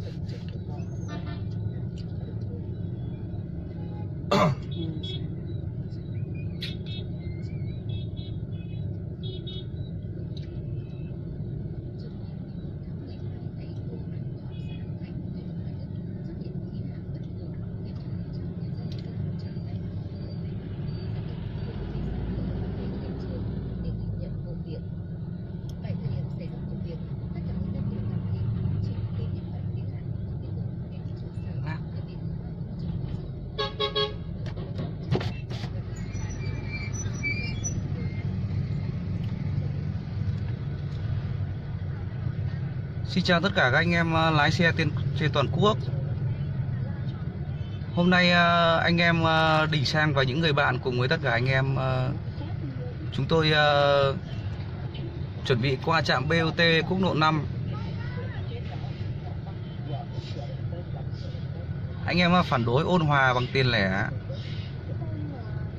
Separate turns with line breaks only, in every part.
진짜 웃겼다. Xin chào tất cả các anh em ờ, lái xe trên, trên toàn quốc. Hôm nay ờ, anh em ờ, Đình Sang và những người bạn cùng với tất cả anh em Chúng tôi chuẩn bị qua trạm BOT quốc lộ 5 Anh em phản đối ôn hòa bằng tiền lẻ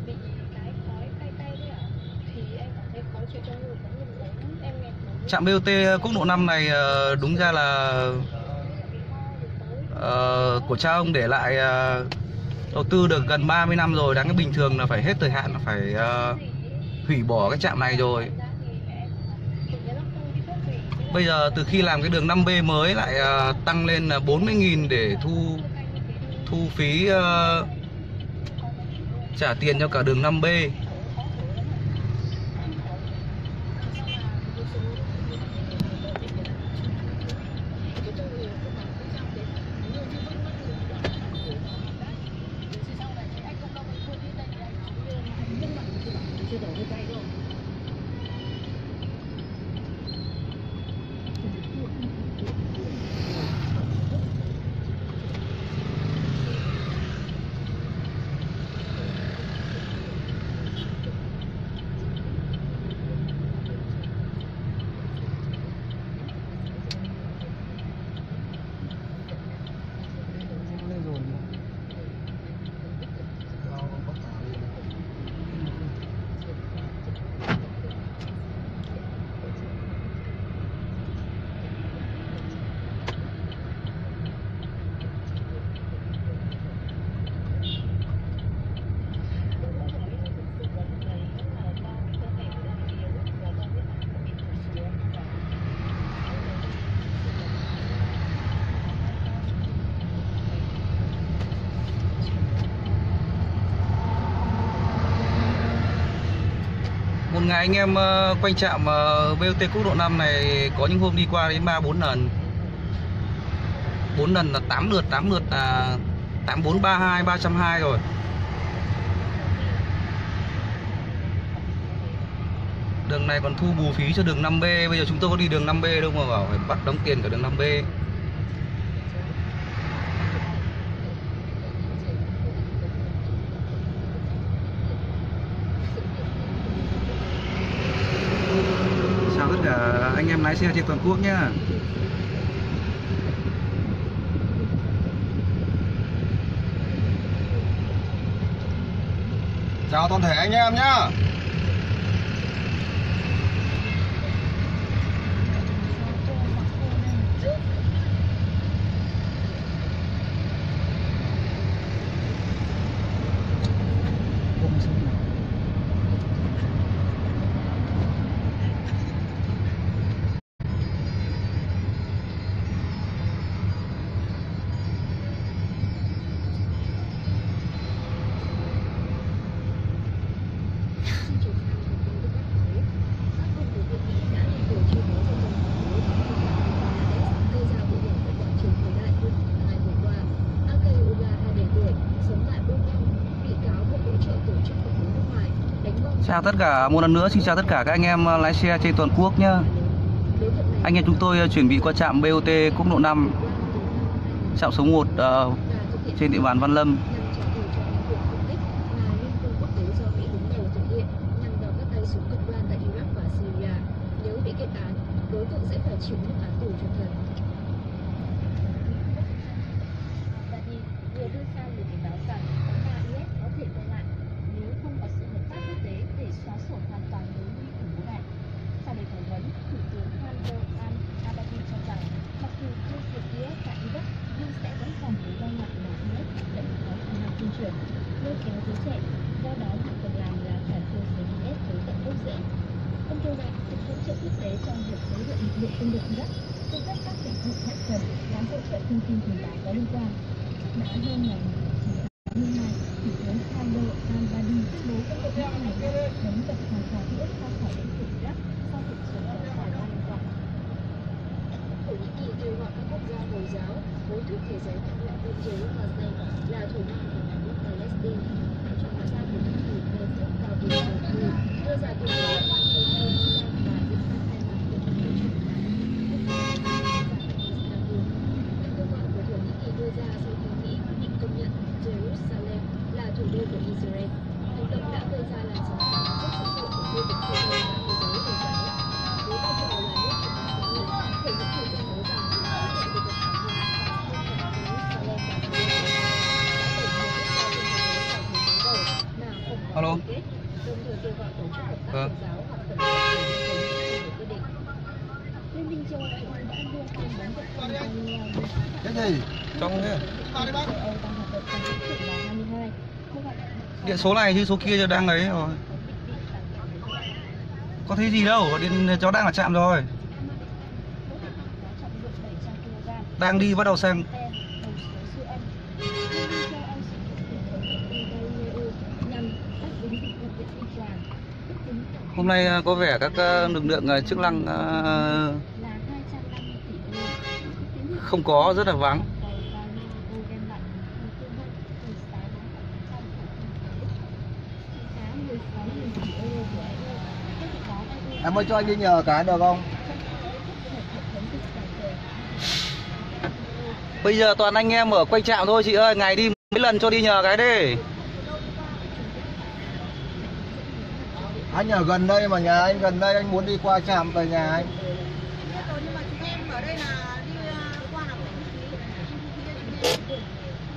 bị cái khói cay cay đấy ạ thì em cảm thấy khó chịu trong người có nhiều lớn em nghẹt mũi
Trạm BOT ờ, quốc lộ 5 này ờ, đúng ra là uh, của cha ông để lại uh, đầu tư được gần 30 năm rồi. Đáng cái bình thường là phải hết thời hạn là phải uh, hủy bỏ cái trạm này rồi. Bây giờ từ khi làm cái đường 5B mới lại uh, tăng lên là 40.000 để thu thu phí uh, trả tiền cho cả đường 5B thường ngày anh em ờ, quanh trạm ờ, BOT quốc lộ 5 này có những hôm đi qua đến 3 4 lần. 4 lần là 8 lượt, 8 lượt là 8432 320 rồi. Đường này còn thu bù phí cho đường 5B, bây giờ chúng tôi có đi đường 5B đâu mà bảo phải bắt đóng tiền cả đường 5B. Cả anh em lái xe trên toàn quốc nhá.
Chào toàn thể anh em nhá
Chào tất cả một lần nữa xin chào tất cả các anh em uh, lái xe trên toàn quốc nhé. Anh em chúng tôi uh, chuẩn bị qua trạm BOT quốc lộ 5 trạm số 1 uh, trên địa bàn Văn Lâm.
đối tượng sẽ phải chịu mức án tù trung thân. Và đi vừa đưa ra một cảnh báo rằng bóng đá IS có thể quay lại nếu không có sự hợp tác quốc tế để xóa sổ hoàn toàn mối nguy khủng bố này. Sau buổi phỏng vấn, Thủ tướng Hamdan al-Abadi cho rằng mặc dù tiêu diệt IS tại Iraq
vụ hậu cần đã hỗ trợ thông tin tình báo có liên quan. Đã hơn ngày 19 tháng 12, Thủ tướng Khaled al-Badi tuyên bố quân đội nước này đã đánh bật hoàn toàn nước ra khỏi lãnh thổ Iraq sau cuộc chiến kéo dài 3 năm qua.
Thổ Nhĩ Kỳ kêu gọi các quốc gia Hồi giáo hối thúc thế giới công lại biên giới Gaza là thủ đô của nhà nước Palestine. Là
22. Không hoạt động
điện số này chứ số kia đang ấy rồi. Có thấy gì đâu, điện cháu đang ở trạm rồi.
trọng lượng 700 kg.
Đang đi bắt đầu sang Hôm nay ờ, có vẻ các ờ, lực lượng ờ, chức năng
là 250 tỷ đô. Tín hiệu
không có rất là vắng.
cầu và Mexico đem lại nguồn tư vấn từ 6 đến 7% của kinh tế. Trị giá 16.000 tỷ euro của EU. Bên cạnh đó, EU
Em ơi cho anh đi nhờ cái được không?
Bây giờ toàn anh em ở quanh trạm thôi chị ơi, ngày đi mấy lần cho đi nhờ cái đi.
Anh ở gần đây mà, nhà anh gần đây, anh muốn đi qua trạm về nhà anh.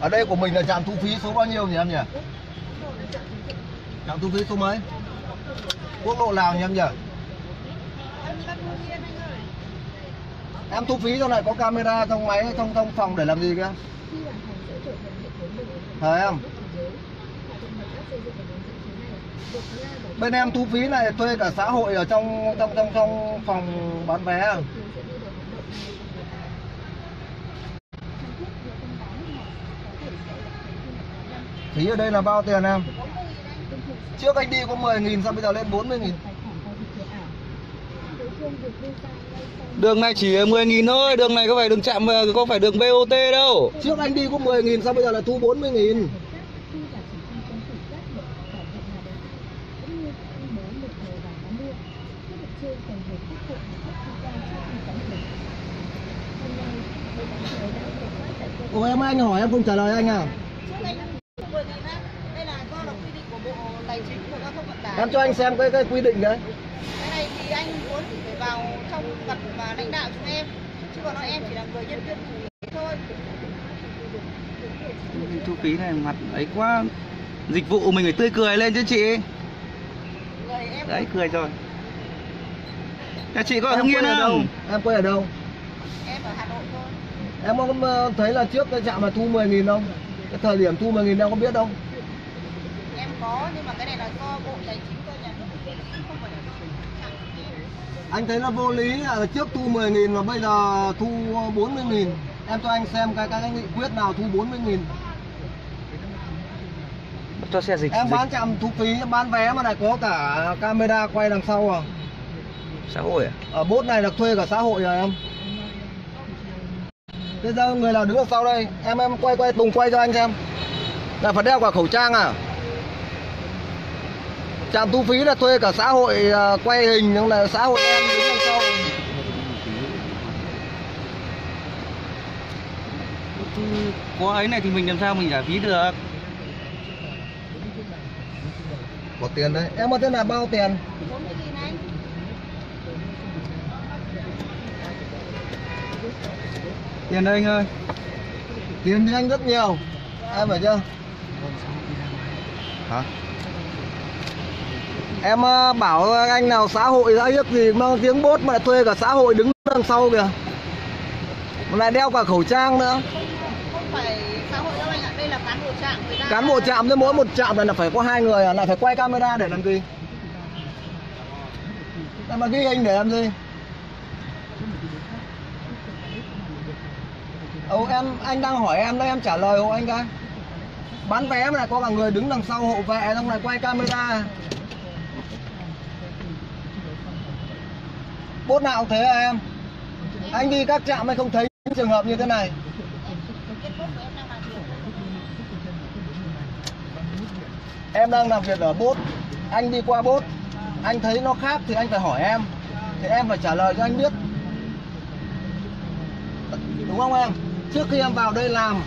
Ở đây của mình là trạm thu phí số bao nhiêu nhỉ em nhỉ? Trạm thu phí số mấy? Quốc lộ Lào nhỉ em nhỉ? Em thu phí trong này, có camera trong máy, trong trong phòng để làm gì kia?
thấy không
Bên em thu phí này thuê cả xã hội ở trong trong trong trong phòng bán vé. À? Phí ở đây là bao tiền em? Trước anh đi có 10.000 sao bây giờ lên 40.000
Đường này chỉ 10.000 thôi, đường này có phải đường chạm có phải đường BOT đâu.
Trước anh đi có 10.000 sao bây giờ là thu 40.000
hợp tác khi là chỉ huy tuân thủ các luật bảo vệ nhà đầu tư cũng như công bố một màu vàng bán mua. Trên cần được hội Hàn Quốc thông qua trước khi hiệu lực. Hôm nay, Bộ Ngoại giao đã khởi phát tại cơ
Ủa em ơi, anh hỏi em không trả lời anh à
đây là do là quy định của bộ tài chính của giao thông vận tải
Em cho anh xem cái cái quy định đấy
cái này thì anh muốn thì phải vào trong gặp và lãnh đạo chúng em chứ còn nói em chỉ là người nhân viên thôi
Thu phí này mặt ấy quá. Dịch vụ mình phải tươi cười lên chứ chị.
người em
Đấy cười rồi. Nhà chị có ở
Em
Hưng Yên
quê ở đâu?
không?
Em quê ở đâu?
em ở hà nội thôi
Em có ờ, thấy là trước cái trạm là thu 10.000 không? Cái thời điểm thu 10.000 em có biết không?
em có nhưng mà cái này là do bộ tài chính do nhà nước không phải là
Anh thấy là vô lý là trước thu 10.000 mà bây giờ thu 40.000 Em cho anh xem cái cái nghị quyết nào thu 40.000
Cho xe dịch.
Em
dịch
bán trạm thu phí, bán vé mà lại có cả camera quay đằng sau à
xã hội à?
Ở bốt này là thuê cả xã hội rồi em? Thế giờ người nào đứng ở sau đây? Em em quay quay Tùng quay cho anh xem. Là phải đeo cả khẩu trang à? Trạm thu phí là thuê cả xã hội à, quay hình Nhưng là xã hội em đứng đằng sau.
Có ấy này thì mình làm sao mình trả phí được?
Có tiền đấy. Em có thế là bao tiền
Tiền đây anh ơi.
Tiền thì anh rất nhiều. Em phải chưa? Hả? Em à, bảo anh nào xã hội ra hiếc gì mang tiếng bốt mà lại thuê cả xã hội đứng đằng sau kìa. Mà lại đeo cả khẩu trang nữa.
Không phải xã hội đâu anh ạ đây là cán bộ trạm
Cán bộ trạm với mỗi một trạm là phải có hai người à, lại phải quay camera để làm gì? Lại mà ghi hình để làm gì Ồ, em, anh đang hỏi em đây em trả lời hộ anh cái bán vé mà lại có cả người đứng đằng sau hộ vệ, xong lại quay camera. Bốt nào cũng thế à em? Anh đi các trạm anh không thấy những trường hợp như thế này?
Em đang làm việc
ở bốt. Anh đi qua bốt. Anh thấy nó khác thì anh phải hỏi em. Thì em phải trả lời cho anh biết. Đúng không em? Trước khi em vào đây làm,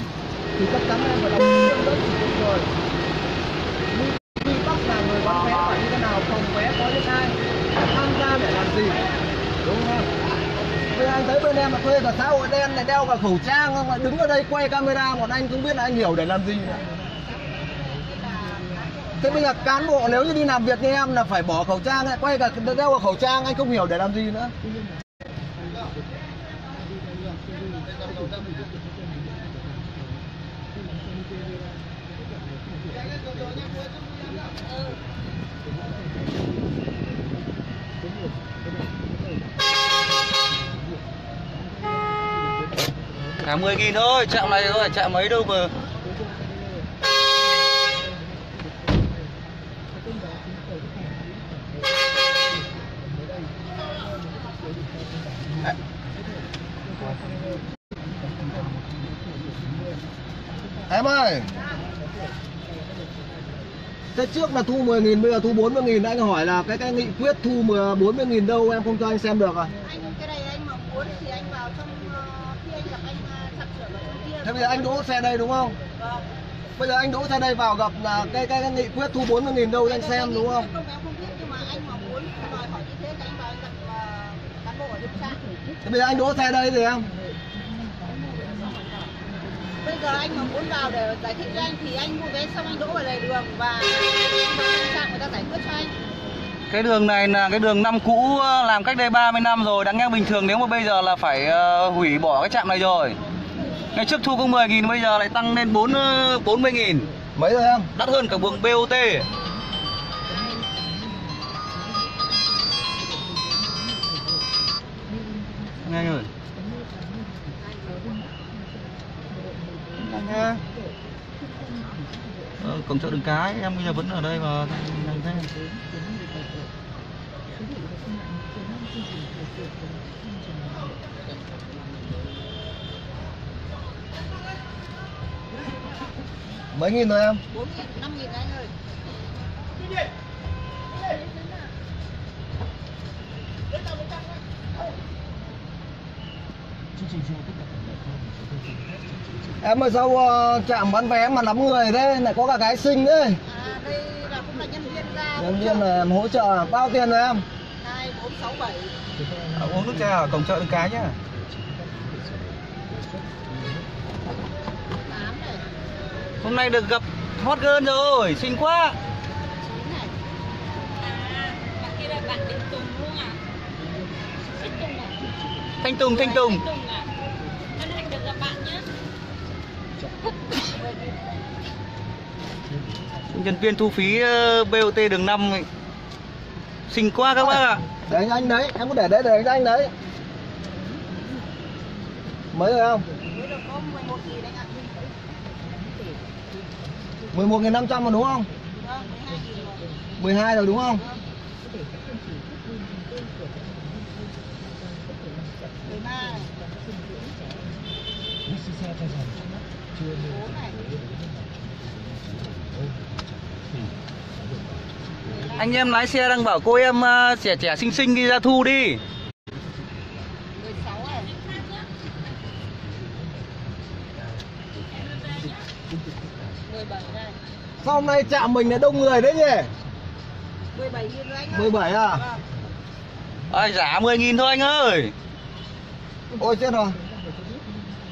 thì chắc chắn em phải đọc hướng dẫn sử dụng rồi. Đi bắt là người bán vé phải như thế nào, phòng vé có những ai tham gia để làm gì, đúng không Bây giờ anh thấy bên em mà thuê cả xã hội đen này đeo cả khẩu trang, không lại đứng ở đây quay camera bọn anh cũng biết là anh hiểu để làm gì nữa. Thế bây giờ cán bộ nếu như đi làm việc như em là phải bỏ khẩu trang lại quay cả, đeo cả khẩu trang, anh không hiểu để làm gì nữa.
Cả 10 nghìn thôi, chạm này thôi, chạm mấy đâu mà
Em ơi. Thế trước là thu 10 nghìn bây giờ thu 40 nghìn anh hỏi là cái cái nghị quyết thu 40 nghìn đâu em không cho anh xem được à?
Anh cái này anh mà muốn thì anh vào trong ờ, khi anh gặp anh ờ, sắp sửa ở trong kia.
Thế bây giờ anh đỗ xe đây đúng không?
Vâng.
Bây giờ anh đỗ xe đây vào gặp là cái cái, cái nghị quyết thu 40 nghìn đâu cho anh xem đúng không?
Không em không biết nhưng mà anh mà muốn đòi hỏi như thế thì anh vào anh gặp cán bộ ở trong trạm.
Thế bây giờ anh đỗ xe đây thì em.
Bây giờ anh mà muốn vào để giải thích cho anh thì anh mua vé xong anh đỗ ở lề đường và trạm người ta giải quyết cho anh.
Cái đường này là cái đường năm cũ ờ, làm cách đây 30 năm rồi Đáng nghe bình thường nếu mà bây giờ là phải ờ, hủy bỏ cái trạm này rồi Ngày trước thu có 10 nghìn bây giờ lại tăng lên 4, ờ, 40 nghìn.
Mấy rồi em?
Đắt hơn cả đường BOT. Nghe Nhanh nha ờ, Cổng chợ đường cái em bây giờ vẫn ở đây mà. Nhanh thế
Mấy nghìn rồi em?
4 nghìn, 5 nghìn anh ơi.
Em ơi sao ờ, trạm bán vé mà lắm người thế? Lại có cả gái xinh đấy.
À, đây là cũng là nhân viên ra
Nhân viên là em hỗ trợ bao tiền rồi em?
2, 4, 6, 7
à, Uống nước trà ở cổng chợ đường cái nhá Hôm nay được gặp hot girl rồi, xinh quá
9 này
bạn kia là bạn Định Tùng luôn à? À?
Thanh Tùng, Thanh Tùng
Tùng à? Hân hạnh được gặp bạn nhé.
Nhân viên thu phí ờ, BOT đường 5 ấy. Xinh quá các bác ạ
Để anh anh đấy, em có để đấy để anh đấy. Mấy rồi không?
Mới được có 11 nghìn anh ạ
11 500 mà đúng không?
12 rồi
12 rồi đúng không?
13
Anh em lái xe đang bảo cô em ờ, trẻ trẻ xinh xinh đi ra thu đi
16 này 17 này
Sao hôm nay trạm mình lại đông người đấy nhỉ?
17 nghìn anh ơi
17 à?
Vâng
Ôi giả 10 nghìn thôi anh ơi
Ôi chết rồi.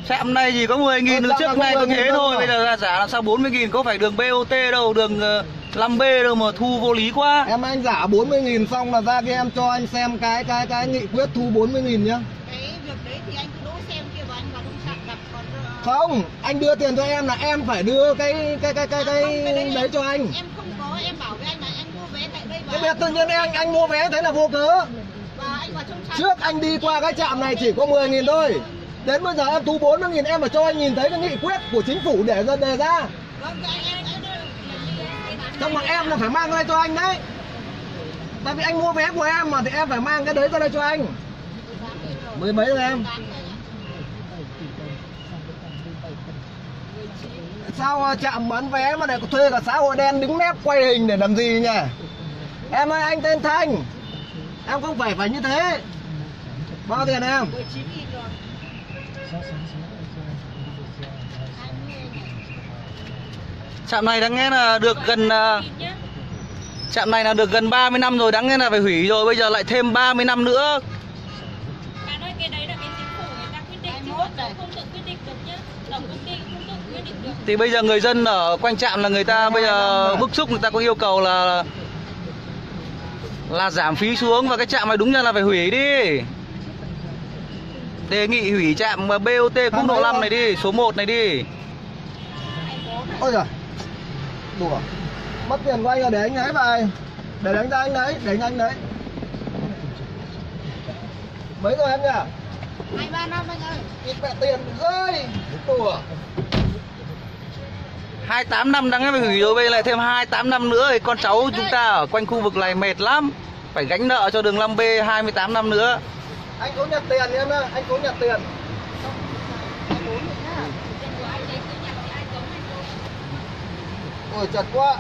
Trạm này chỉ có 10 nghìn,
Ờ, trạm
trước
là có
này có
10.000
thế thôi. Bây giờ ra giả làm sao 40 nghìn, có phải đường BOT đâu, đường ờ, 5B đâu mà thu vô lý quá
Em anh giả 40 nghìn xong là ra kia em cho anh xem cái cái cái nghị quyết thu 40 nghìn nhá.
Cái việc đấy thì anh cứ đỗ xem kia và anh vào trong trạm gặp còn ờ,
Không, anh đưa tiền cho em là em phải đưa cái cái cái cái cái
cái
đấy cho anh.
Em không có, em bảo với anh là anh mua vé tại đây và
Cái việc tự nhiên anh anh mua vé thế là vô cớ.
và anh trong
Trước anh đi qua cái trạm này chỉ có 10 nghìn thôi. Đến bây giờ em thu 40 nghìn em phải cho anh nhìn thấy cái nghị quyết của chính phủ để ra đề ra
Vâng, dạ em em
Trong mặt em là phải mang này cho anh đấy Tại vì anh mua vé của em mà thì em phải mang cái đấy ra đây cho anh Mười mấy rồi em Sao à, chạm bán vé mà lại thuê cả xã hội đen đứng mép quay hình để làm gì nhỉ? Em ơi, anh tên Thanh. Em không phải phải như thế. Bao tiền em?
Trạm này đáng nghe là được gần à, Trạm này là được gần 30 năm rồi, đáng nghe là phải hủy rồi, bây giờ lại thêm 30 năm nữa. Thì bây giờ người dân ở quanh trạm là người ta bây giờ bức xúc người ta có yêu cầu là là giảm phí xuống và cái trạm này đúng ra là phải hủy đi. Đề nghị hủy trạm BOT quốc lộ 5 này đi, số 1 này đi.
Ôi giời. Đùa. Mất tiền của anh rồi để anh ấy về Để đánh ra anh đấy Để anh đấy Mấy rồi em nhỉ?
23 năm anh ơi.
Ít mẹ tiền. Ơi Đùa
28 năm lẽ phải hủy rồi bây lại thêm 28 năm nữa thì con cháu chúng ta ở quanh khu vực này mệt lắm. Phải gánh nợ cho đường 5B 28 năm nữa.
Anh có nhặt tiền em ơi Anh có nhặt tiền Ôi chật quá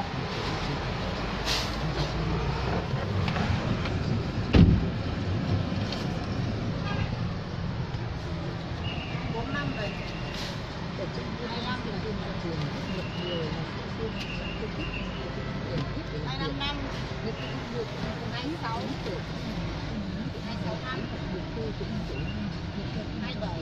bốn năm rồi. hai năm năm hai sáu hai sáu năm hai bảy
hai bảy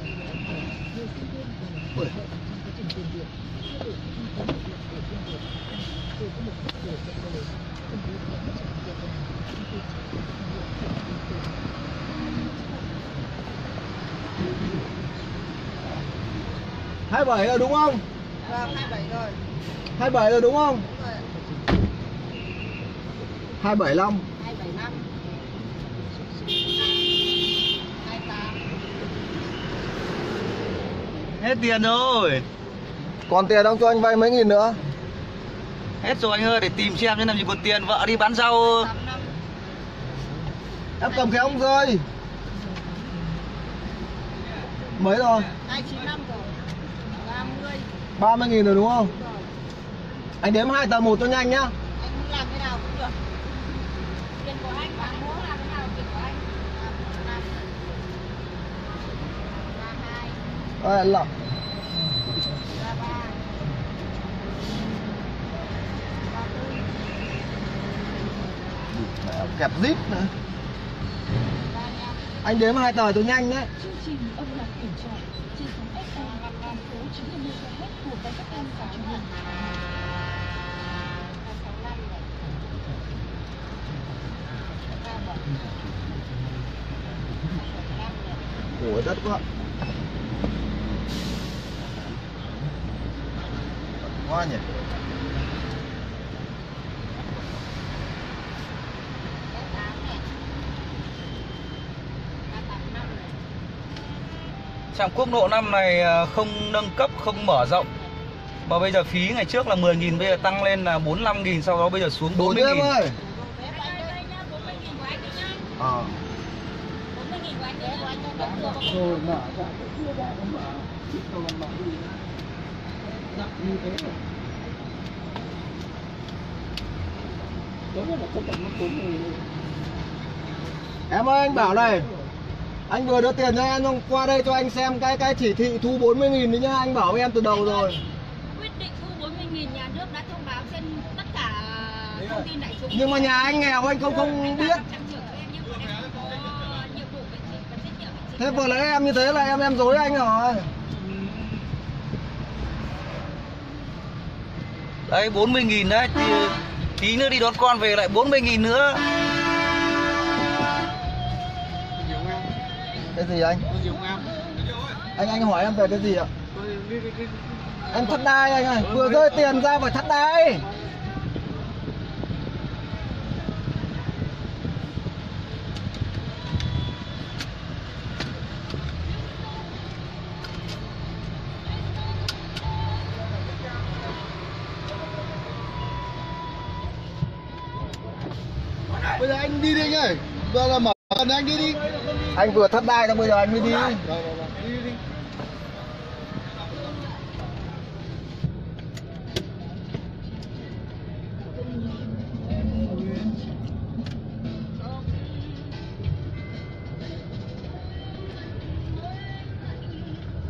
hai bảy rồi
hai bảy đúng không?
Đúng rồi
hai bảy năm
hai bảy năm. Hai tám.
Hết tiền rồi.
Còn tiền không cho anh vay mấy nghìn nữa?
Hết rồi anh ơi để tìm xem thế làm gì còn tiền vợ đi bán rau.
Em cầm cái ông rơi. Mấy rồi?
Hai chín năm rồi. ba mươi
30 nghìn rồi đúng không? Anh đếm hai tờ một cho nhanh nhá.
Anh muốn làm thế nào cũng được.
Tiền của anh, bạn muốn làm thế nào tiền của anh?
năm ba hai ba ba ba tư
kẹp zip nữa. Anh đếm hai tờ cho nhanh đấy
chính là âm nhạc tuyển chọn trên sóng FM thành phố 90 MHz của Đài Phát thanh và Truyền hình.
sáu năm năm rồi
Ủa, đất quá Quá nhỉ
ba tám này ba tám năm rồi
Trạm quốc lộ 5 này à, không nâng cấp, không mở rộng. Mà bây giờ phí ngày trước là 10.000 bây giờ tăng lên là 45.000 sau đó bây giờ xuống
Đổi đi em
40.000.
ơi
vé của
Đây,
anh
đây nhá, 40 nghìn của anh đấy nhá.
Ờ
40 nghìn của anh đấy
vé của
nhá.
anh đang đóng được
Rồi mở ra chưa ra cũng mở Ít đâu mà mở đi Đặt như thế rồi Tốt nhất là không tận mất 4 người Em ơi anh bảo này Anh vừa đưa tiền cho em xong qua đây cho anh xem cái cái chỉ thị thu 40 nghìn đấy nhá Anh bảo với em từ đầu rồi
Quyết định thu 40 nghìn nhà nước đã thông báo trên tất cả thông tin đại chúng.
Nhưng mà nhà anh nghèo anh không không
Anh
biết. Thế vừa nãy em như thế là em em dối anh rồi
Đấy 40.000 đấy. Thì tí nữa đi đón con về lại 40.000 nữa.
cái gì anh? Anh anh hỏi em về cái gì ạ? Em thắt đai anh ơi vừa rơi tiền ra phải thắt đai.
Bây giờ anh đi đi anh ơi giờ là mở cần anh đi đi
anh vừa thất đai xong bây giờ anh mới đi.
Vâng, vâng, vâng. đi đi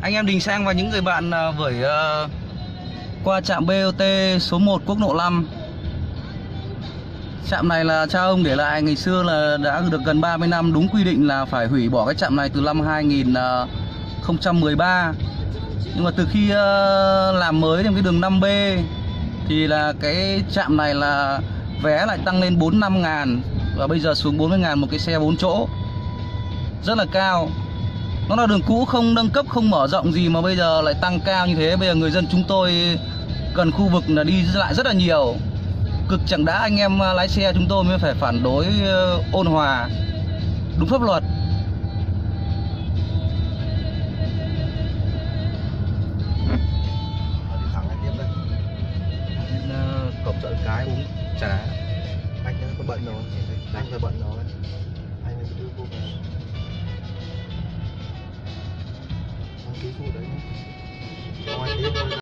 Anh em Đình Sang và những người bạn à, với à, qua trạm BOT số 1 quốc lộ 5 Trạm này là cha ông để lại, ngày xưa là đã được gần 30 năm, đúng quy định là phải hủy bỏ cái trạm này từ năm 2013 ờ, Nhưng mà từ khi ờ, làm mới thêm cái đường 5B thì là cái trạm này là vé lại tăng lên 45 ngàn, và bây giờ xuống 40 ngàn một cái xe 4 chỗ. Rất là cao. Nó là đường cũ, không nâng cấp, không mở rộng gì mà bây giờ lại tăng cao như thế. Bây giờ người dân chúng tôi gần khu vực là đi lại rất là nhiều cực chẳng đã anh em à, lái xe chúng tôi mới phải phản đối ờ, ôn hòa, đúng pháp luật.